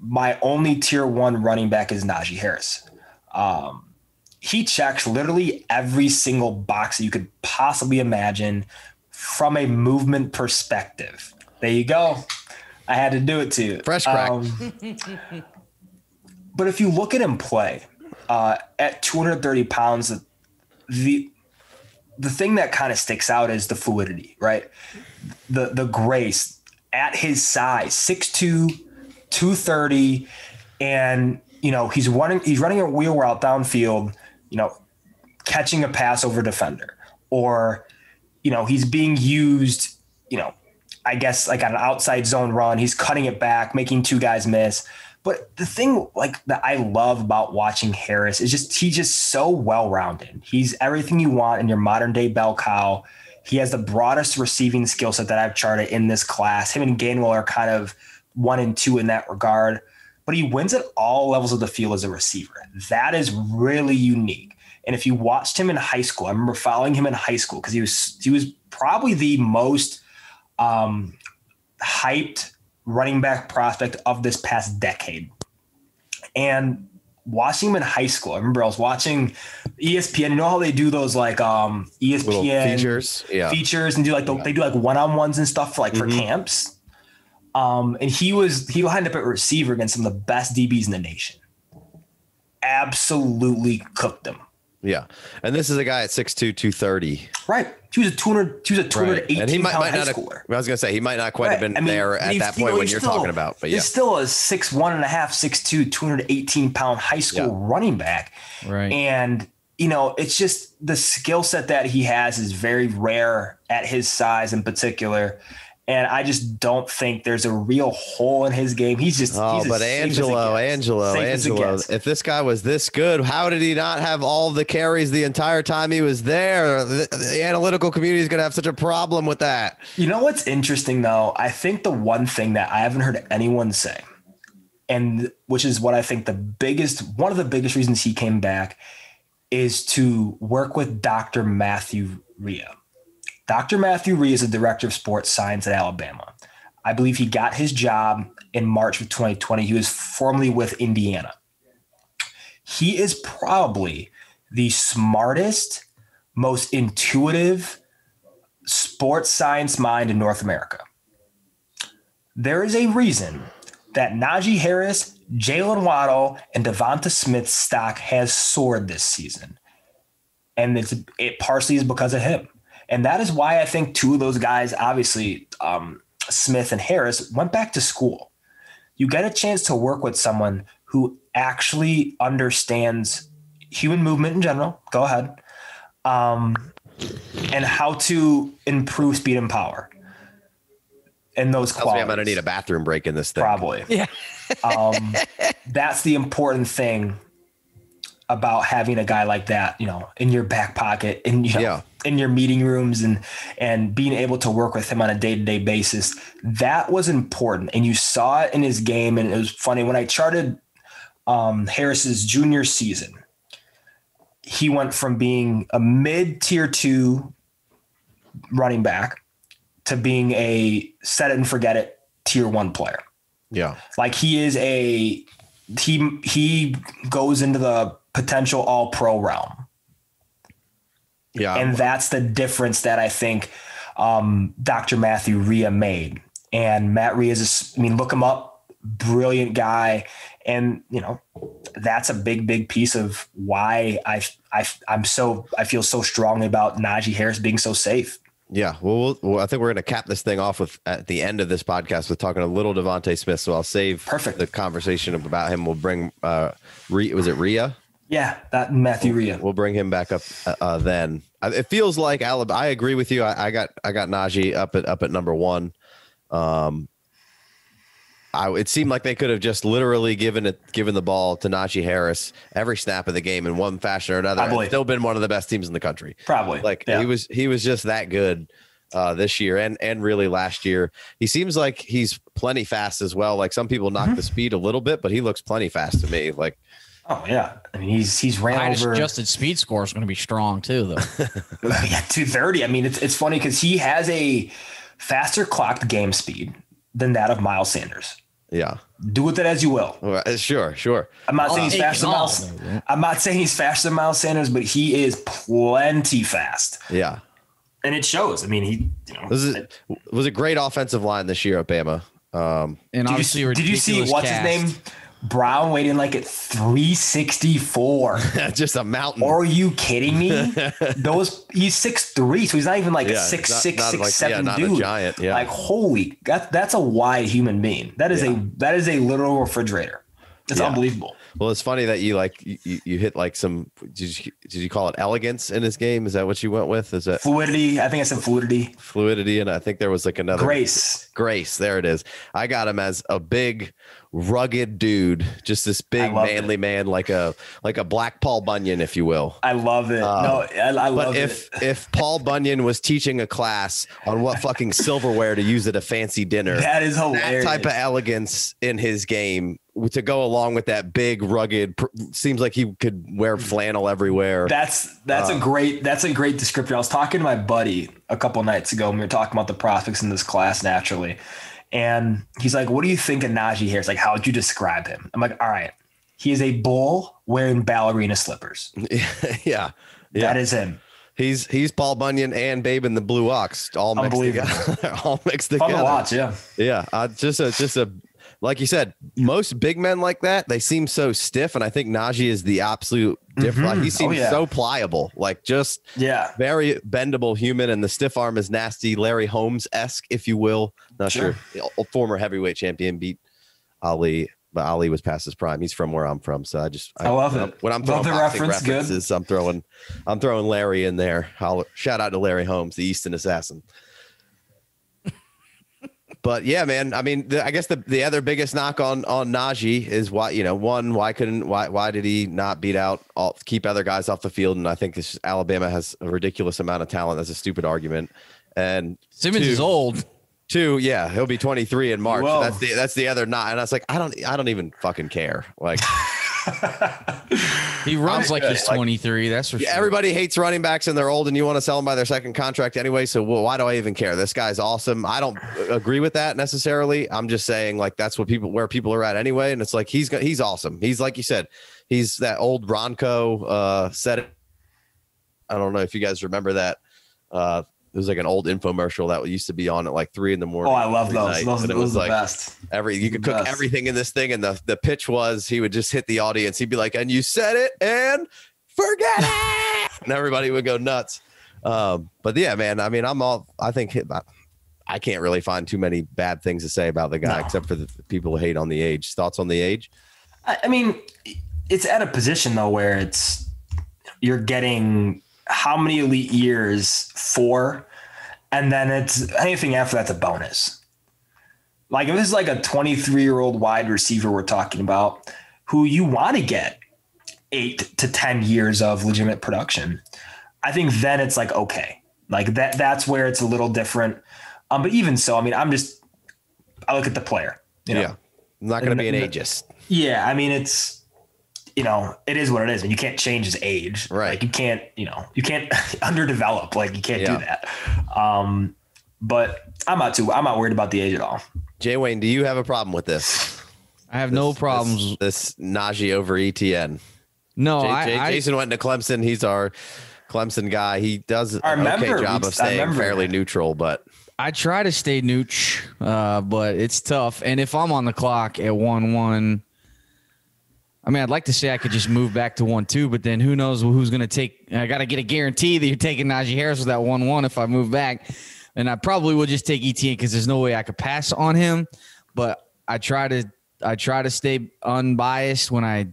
my only tier one running back is Najee Harris. Um, he checks literally every single box that you could possibly imagine from a movement perspective. There you go. I had to do it too. Fresh crack. Um, but if you look at him play uh, at 230 pounds, the the thing that kind of sticks out is the fluidity, right? The the grace at his size, 6'2, 230, and you know, he's running he's running a wheel route downfield, you know, catching a pass over defender. Or, you know, he's being used, you know, I guess like on an outside zone run, he's cutting it back, making two guys miss. But the thing like that I love about watching Harris is just he's just so well rounded. He's everything you want in your modern day bell cow. He has the broadest receiving skill set that I've charted in this class. Him and Gainwell are kind of one and two in that regard, but he wins at all levels of the field as a receiver. That is really unique. And if you watched him in high school, I remember following him in high school because he was he was probably the most um, hyped running back prospect of this past decade. And watching him in high school, I remember I was watching ESPN. You know how they do those like um, ESPN Little features, yeah. features, and do like the, they do like one on ones and stuff for like for Mhm. camps. Um, and he was he lined up at receiver against some of the best DBs in the nation. Absolutely cooked them. Yeah. And this is a guy at 6'2, 230. Right. He was a 200, he was a 218 And he might, pound might high not have, schooler. I was going to say, he might not quite have been I mean, there at he's- that you point know, when you're still- talking about. But yeah. He's still a six one and a half, six two, 218 pound high school Yeah. running back. Right. And, you know, it's just the skill set that he has is very rare at his size in particular. And I just don't think there's a real hole in his game. He's just, Oh, he's but safe as it Angelo. Angelo, Angelo. If this guy was this good, how did he not have all the carries the entire time he was there? The, the analytical community is going to have such a problem with that. You know what's interesting though? I think the one thing that I haven't heard anyone say, and which is what I think the biggest one of the biggest reasons he came back is to work with Dr. Matthew Rhea. Dr. Matthew is the director of sports science at Alabama. I believe he got his job in March of 2020. He was formerly with Indiana. He is probably the smartest, most intuitive sports science mind in North America. There is a reason that Najee Harris, Jaylen Waddle, and DeVonta Smith's stock has soared this season. And it partially is because of him. And that is why I think two of those guys, obviously um, Smith and Harris, went back to school. You get a chance to work with someone who actually understands human movement in general. Go ahead. Um, and how to improve speed and power. And those Tells me qualities. I'm going to need a bathroom break in this thing. Probably. Yeah. um, that's the important thing about having a guy like that, you know, in your back pocket, in you know, Yeah. in your meeting rooms, and and being able to work with him on a day to day basis. That was important, and you saw it in his game. And it was funny when I charted um, Harris's junior season. He went from being a mid tier two running back to being a set it and forget it tier one player. Yeah. Like he is a he he goes into the potential all pro realm. Yeah. And that's the difference that I think um, Dr. Matthew Rhea made. And Matt Rhea is, I mean, look him up, brilliant guy. And, you know, that's a big, big piece of why I, I, I'm so, I feel so strongly about Najee Harris being so safe. Yeah, well, we'll, well, I think we're going to cap this thing off with at the end of this podcast with talking a little DeVonta Smith. So I'll save Perfect. the conversation about him. We'll bring uh, Re, was it Rhea? Yeah, that Matthew Rhea. We'll bring him back up uh, uh, then. It feels like Alabama. I agree with you. I, I got I got Najee up at up at number one. Um, I it seemed like they could have just literally given it given the ball to Najee Harris every snap of the game in one fashion or another. I and. Still been one of the best teams in the country. Probably. Like Yeah. he was he was just that good uh, this year and and really last year. He seems like he's plenty fast as well. Like some people knock Mm-hmm. the speed a little bit, but he looks plenty fast to me. Like Oh yeah. I mean, he's, he's ran Highest over. adjusted speed score is going to be strong too, though. yeah, 230. I mean, it's it's funny because he has a faster clocked game speed than that of Miles Sanders. Yeah. Do with it as you will. Well, uh, Sure, sure. I'm not I'll saying he's faster than. Miles. I'm not saying he's faster than Miles Sanders, but he is plenty fast, Yeah. and it shows. I mean, he. You know, This is it was a great offensive line this year at Bama. Um, And did, obviously, you, did you see what's cast. his name? Brown weighed in like at 364. just a mountain. Are you kidding me? Those he's six three, so he's not even like Yeah, a six not- six not six like- seven yeah, dude. giant, yeah. Like holy, that that's a wide human being. That is Yeah. a that is a literal refrigerator. It's unbelievable. well, it's funny that you like you, you- you hit like some. Did you, did you call it elegance in his game? Is that what you went with? Is that Fluidity. I think I said fluidity. fluidity? And I think there was like another Grace. Grace, there it is. I got him as a big, rugged dude, just this big manly man, like a like a black Paul Bunyan, if you will. I love it. Um, no, I, I love But if it. if Paul Bunyan was teaching a class on what fucking silverware to use at a fancy dinner, That is that hilarious. type of elegance in his game to go along with that big, rugged, pr- seems like he could wear flannel everywhere. That's that's Uh, a great that's a great descriptor. I was talking to my buddy a couple nights ago, and we were talking about the prospects in this class naturally. And he's like, "What do you think of Najee Harris? Like, how would you describe him?" I'm like, "All right, he is a bull wearing ballerina slippers. yeah, yeah. That is him. He's he's Paul Bunyan and Babe in the Blue Ox all mixed together. all mixed Fun together. to watch, yeah. Yeah, uh, just a just a like you said, most big men like that they seem so stiff, and I think Najee is the absolute difference. Like, mm-hmm. he Oh, seems yeah. so pliable, like just Yeah. very bendable human, and the stiff arm is nasty, Larry Holmes esque, if you will. Not sure. Sure. Former heavyweight champion beat Ali, but Ali was past his prime. He's from where I'm from, so I just I love when I'm- it. when I'm Love throwing the boxing reference, good. references. I'm throwing I'm throwing Larry in there. I'll shout out to Larry Holmes, the Easton assassin. But yeah, man. I mean, the, I guess the, the other biggest knock on on Najee is why you know one why couldn't why why did he not beat out all keep other guys off the field? And I think this Alabama has a ridiculous amount of talent. That's a stupid argument. And Simmons two, is old. Two, yeah, he'll be 23 in March. will. That's the that's the other not. And I was like, I don't I don't even fucking care. Like He runs like he's Like- 23. That's for sure. everybody hates running backs and they're old and you want to sell them by their second contract anyway. So well, why do I even care? This guy's awesome. I don't agree with that necessarily. I'm just saying like that's what people where people are at anyway. And it's like he's he's awesome. He's like you said, he's that old Ronco uh said it. I don't know if you guys remember that. Uh it was like an old infomercial that used to be on at like three in the morning. Oh, I love those. night. Those, And it those was like best. every you could cook Best. everything in this thing and the the pitch was he would just hit the audience he'd be like and you said it and forget it and everybody would go nuts um but yeah man i mean i'm all i think I, I can't really find too many bad things to say about the guy No. except for the people who hate on the age thoughts on the age I, I mean, it's at a position though where it's you're getting how many elite years Four. and then it's anything after that's a bonus. Like if this is like a 23 year old wide receiver we're talking about, who you want to get eight to 10 years of legitimate production, I think then it's like okay, like that. That's where it's a little different. Um, but even so, I mean, I'm just I look at the player. You know? yeah i'm not going to be an ageist Yeah, I mean it's you know, it is what it is. And you can't change his age. Right. Like you can't, you know, you can't underdevelop. Like you can't Yeah. do that. Um, but I'm not too I'm not worried about the age at all. jay wayne do you have a problem with this I have no problems. this, this Najee over etn no, Jay- I, I, Jason went to Clemson. He's our Clemson guy. He does an I remember okay job of staying fairly that. neutral, but I try to stay nooch, uh, but it's tough. And if I'm on the clock at one one, I mean, I'd like to say I could just move back to one two, but then who knows who's going to take? I got to get a guarantee that you're taking Najee Harris with that one one if I move back, and I probably would just take ETN because there's no way I could pass on him. But I try to I try to stay unbiased when I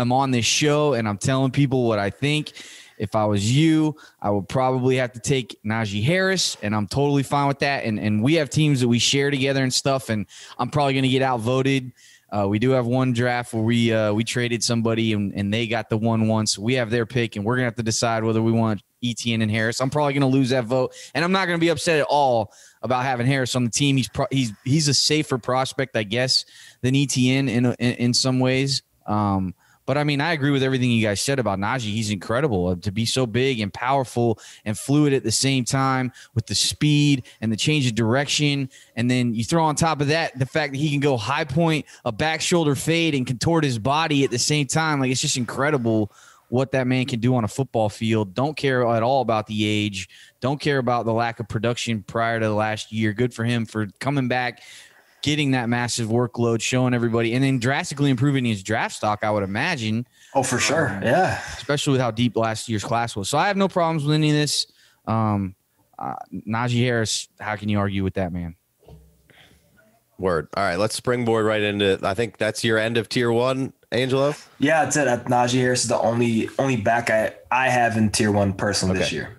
I'm on this show and I'm telling people what I think. If I was you, I would probably have to take Najee Harris, and I'm totally fine with that. And and we have teams that we share together and stuff, and I'm probably going to get outvoted. Uh, we do have one draft where we uh, we traded somebody and, and they got the one once. we have their pick, and we're gonna have to decide whether we want Etn and Harris. I'm probably gonna lose that vote, and I'm not gonna be upset at all about having Harris on the team. He's pro- he's he's a safer prospect, I guess, than Etn in in, in some ways. Um, But I mean, I agree with everything you guys said about Najee. He's incredible uh, to be so big and powerful and fluid at the same time with the speed and the change of direction. And then you throw on top of that the fact that he can go high point, a back shoulder fade, and contort his body at the same time. Like it's just incredible what that man can do on a football field. Don't care at all about the age. Don't care about the lack of production prior to the last year. Good for him for coming back, getting that massive workload, showing everybody, and then drastically improving his draft stock. I would imagine. Oh, for sure. Um, yeah. Especially with how deep last year's class was. So I have no problems with any of this. Um, uh, Najee Harris, how can you argue with that man? Word. All right, let's springboard right into. I think that's your end of tier one, Angelo. Yeah, that's it. Najee Harris is the only only back I I have in tier one personally okay. this year.